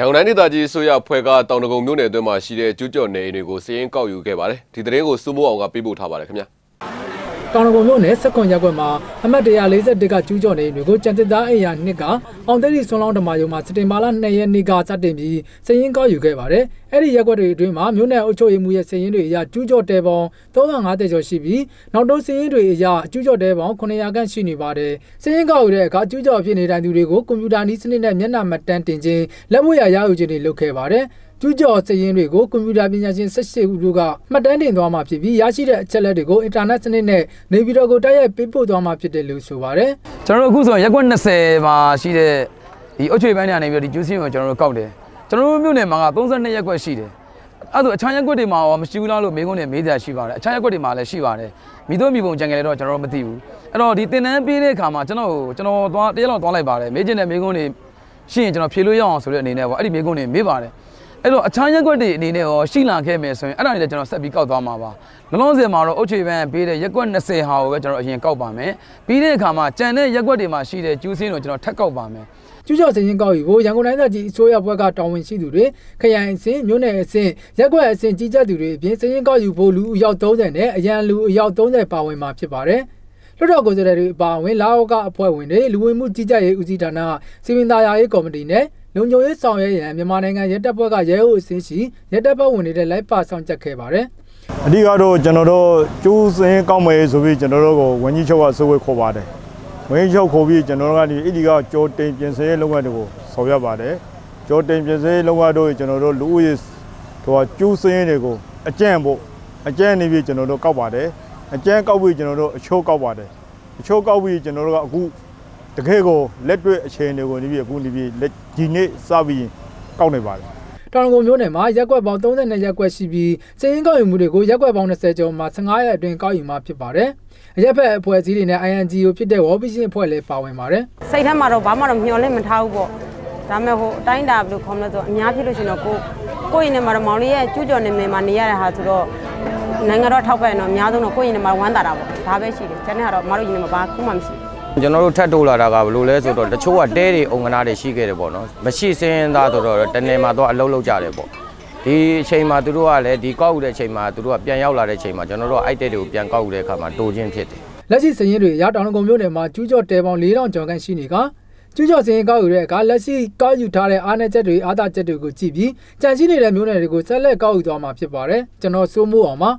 ရန်ကုန်တိုင်းဒေသကြီးအစိုးရဖွဲ့ကတောင်တကုံမြို့နယ်အတွင်းမှာရှိတဲ့ကျူးကျော်နေအိမ်တွေကိုစည်ရင်ကောက်ယူခဲ့ပါတယ်ဒီသတင်းကိုစုမိုးအောင်ကပေးပို့ထားပါတယ်ခင်ဗျာ တောင်တကုံမြို့နယ်စက်ကွန်ရက်ကွက်မှာအမှတ်141ကကျူးကျော်နေတွေကိုကြံတစ်သားအိမ်ယာနှစ်ကအောင်သိရီဆွန်လောင်းဓမ္မယုံမှာစတင်မာလာ2ရက်နေ့ကစတင်ပြီးစည်ရင်ကောက်ယူခဲ့ပါတယ်။အဲ့ဒီရက်ကွက်တွေအတွင်းမှာမြို့နယ်အုပ်ချုပ်ရေးမှူးရဲ့စည်ရင်တွေအရကျူးကျော်တဲပေါင်း350ကျော်ရှိပြီးနောက်တော့စည်ရင်တွေအရကျူးကျော်တဲပေါင်း900ခန့်ရှိနေပါတယ်။စည်ရင်ကောက်ယူတဲ့အခါကျူးကျော်ဖြစ်နေတိုင်းသူတွေကိုကွန်ပျူတာနည်းစနစ်နဲ့မျက်နှာမှတ်တမ်းတင်ခြင်းလက်မှုရရယူခြင်းတွေလုပ်ခဲ့ပါတယ်။ ကျူးကျော်စည်ရင်းတွေကိုကွန်ပျူတာပညာရှင်18ဦးတို့ကမှတ်တမ်းတင်သွားမှာဖြစ်ပြီးရရှိတဲ့အချက်လက်တွေကိုအင်တာနက်စနစ်နဲ့နေပြည်တော်ကိုတိုက်ရိုက်ပေးပို့သွားမှာဖြစ်တယ်လို့ဆိုပါတယ်။ကျွန်တော်တို့အခုဆိုရက်ကွက်20မှာရှိတဲ့ဒီအုတ်ချွေပိုင်းနေပြီးတော့ဒီကျူးစင်းကိုကျွန်တော်တို့ကောက်တယ်။ကျွန်တော်တို့မြို့နယ်မှာက32ရက်ကွက်ရှိတယ်။အဲ့ဒါအခြားရက်ကွက်တွေမှာရောမရှိဘူးလားလို့မေးခွန်းနဲ့မေးကြရှိပါတယ်။အခြားရက်ကွက်တွေမှာလည်းရှိပါတယ်။မိတို့မိဘုံကြံကြလေတော့ကျွန်တော်တို့မသိဘူး။အဲ့တော့ဒီတင်တန်းပေးတဲ့အခါမှာကျွန်တော်ကျွန်တော်သွားတရက်လောက်သွားလိုက်ပါတယ်။မေးချင်တဲ့မေးခွန်းတွေရှိရင်ကျွန်တော်ဖြေလို့ရအောင်ဆိုတဲ့အနေနဲ့ပေါ့အဲ့ဒီမေးခွန်းတွေမေးပါတယ်။ အဲ့တော့အခြားရက်ွက်တွေအနေနဲ့ရောရှိလာခဲ့မယ်ဆိုရင်အဲ့ဒါတွေလည်းကျွန်တော်ဆက်ပြီးကောက်သွားမှာပါလုံးလုံးစင်မှာတော့အုတ်ချေပန်းပေးတဲ့ရက်ွက်20ဟာကိုပဲကျွန်တော်အရင်ကောက်ပါမယ်ပြီးတဲ့အခါမှာကြံတဲ့ရက်ွက်တွေမှာရှိတဲ့ကျူးစင်းကိုကျွန်တော်ထပ်ကောက်ပါမယ်ကျူးကျော်စင်ရင်ကောက်ယူဖို့ရန်ကုန်တိုင်းသားကြီးအစိုးရဘက်ကတာဝန်ရှိသူတွေခရိုင်အဆင့်မြို့နယ်အဆင့်ရက်ွက်အဆင့်ကြီးကြပ်သူတွေအပြင်စင်ရင်ကောက်ယူဖို့လူအယောက်30နဲ့အရန်လူအယောက်30ပါဝင်မှာဖြစ်ပါတယ်လွှတ်တော်ကိုယ်စားလှယ်တွေအပါအဝင်လာအိုကအဖွဲ့ဝင်တွေလူဝင်မှုကြီးကြပ်ရေးဦးစီးဌာနစီမံသားရေးကော်မတီနဲ့ လုံခြုံရေးဆောင်ရွက်ရန်မြန်မာနိုင်ငံရဲတပ်ဖွဲ့ကရဲအုပ်အစင်းရှိရဲတပ်ဖွဲ့ဝင်တွေလိုက်ပါဆောင်ကြက်ခဲ့ပါတယ်။အဓိကတော့ကျွန်တော်တို့ကျိုးစင်းကောင်းမယ်ဆိုပြီးကျွန်တော်တို့ကိုဝန်ကြီးချုပ်ကစိုးဝေးခေါ်ပါတယ်။ဝန်ကြီးချုပ်ခေါ်ပြီးကျွန်တော်တို့ကဒီအဒီကကြောတင်ပြင်ဆင်ရေးလုပ်ငန်းတွေကိုဆောင်ရွက်ပါတယ်။ကြောတင်ပြင်ဆင်ရေးလုပ်ငန်းတို့ကျွန်တော်တို့လူဦးရေဟိုကျိုးစင်းတွေကိုအကြံဖို့အကြံနေပြီးကျွန်တော်တို့ကောက်ပါတယ်။အကြံကောက်ပြီးကျွန်တော်တို့အချိုးကောက်ပါတယ်။အချိုးကောက်ပြီးကျွန်တော်တို့ကအခု တကယ်ကိုလက်တွေ့အခြေအနေကိုနေပြီးအခုနေပြီးလက်ဒီနေ့စပြီးကောက်နေပါတယ်တောင်ကုန်မျိုးနယ်မှာရက်ွက်ပေါင်း32ရက်ွက်ရှိပြီးစည်ရင်းကောက်ယူမှုတွေကိုရက်ွက်ပေါင်း20ကျော်မှာ15ရက်အတွင်းကောက်ယူမှာဖြစ်ပါတယ်။အရက်ဖက်အဖွဲ့အစည်းတွေနဲ့ INGO ဖြစ်တဲ့ World Vision အဖွဲ့လည်းပါဝင်ပါတယ်။စိတ်ထဲမှာတော့ဘာမှတော့မျှော်လင့်မထားဘူးပေါ့။ဒါမဲ့ဟိုအတိုင်းတာဘယ်လိုခေါ်မလဲဆိုအများဖြစ်လို့ရှင်တော့ကိုကိုရင်နဲ့မှာတော့မောင်လေးရဲ့ကျူးကျော်နေမယ်မှာနေရတဲ့ဟာဆိုတော့နိုင်ငံတော်ထောက်ပံ့တော့အများဆုံးတော့ကိုရင်နဲ့မှာဝမ်းသာတာပေါ့။ဒါပဲရှိတယ်။ကျန်တဲ့ဟာတော့မတို့ရင်နဲ့မှာဘာခုမှမရှိဘူး။ ကျွန်တော်တို့ထပ်တိုးလာတာကဘယ်လိုလဲဆိုတော့တချို့ကတဲတွေအုံကနာတွေရှိခဲ့တယ်ပေါ့နော်မရှိစင်းသားဆိုတော့တနေ့မှတော့အလုပ်လုပ်ကြတယ်ပေါ့ဒီအချိန်မှာသူတို့ကလည်းဒီကောက်ယူတဲ့အချိန်မှာသူတို့ကပြန်ရောက်လာတဲ့အချိန်မှာကျွန်တော်တို့ကအိုက်တဲ့တွေကိုပြန်ကောက်ယူတဲ့အခါမှာတိုးချင်းဖြစ်တယ်လက်ရှိစရင်တွေရတောင်ကုန်းမြို့နယ်မှာကျူးကျော်တဲပေါင်း4000ကျော်ခန့်ရှိနေကကျူးကျော်စရင်ကောက်ယူတဲ့အခါလက်ရှိကောက်ယူထားတဲ့အားနည်းချက်တွေအားသာချက်တွေကိုကြည့်ပြီးကြံရှိနေတဲ့မြို့နယ်တွေကိုဆက်လက်ကောက်ယူသွားမှာဖြစ်ပါတယ်ကျွန်တော်စိုးမိုးအောင်ပါ